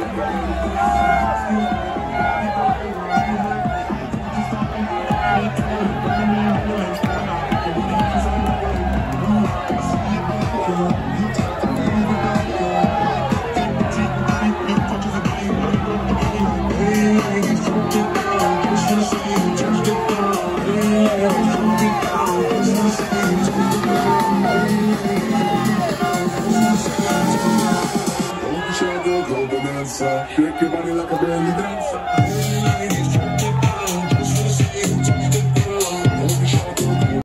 Bye. danza, che vale la capella di danza.